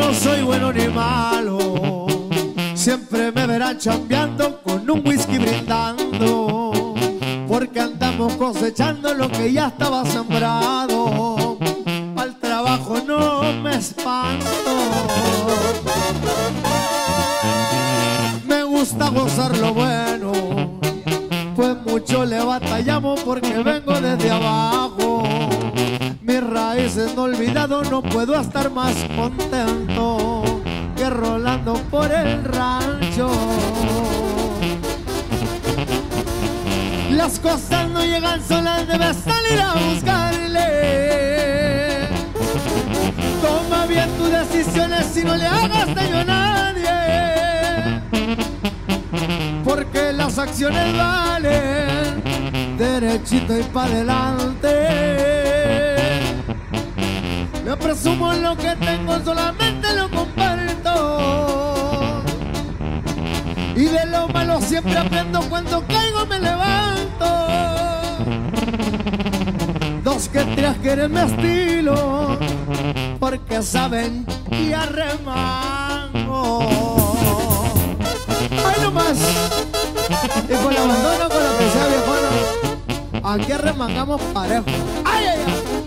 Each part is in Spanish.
no soy bueno ni malo. Siempre me verán chambeando con un whisky brindando. Porque andamos cosechando lo que ya estaba sembrado. Al trabajo no me espanto. Me gusta gozar lo bueno. Pues mucho le batallamos porque vengo desde abajo. Raíces olvidado, no puedo estar más contento que rolando por el rancho. Las cosas no llegan solas, debes salir a buscarle. Toma bien tus decisiones y no le hagas daño a nadie. Porque las acciones valen derechito y para adelante. Presumo lo que tengo, solamente lo comparto. Y de lo malo siempre aprendo, cuando caigo me levanto. Dos que tres quieren mi estilo, porque saben que arremango. ¡Ay, no más! Y con el abandono, con lo que sea viejona, aquí arremangamos parejo. ¡Ay, ay, ay!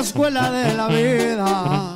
escuela de la vida.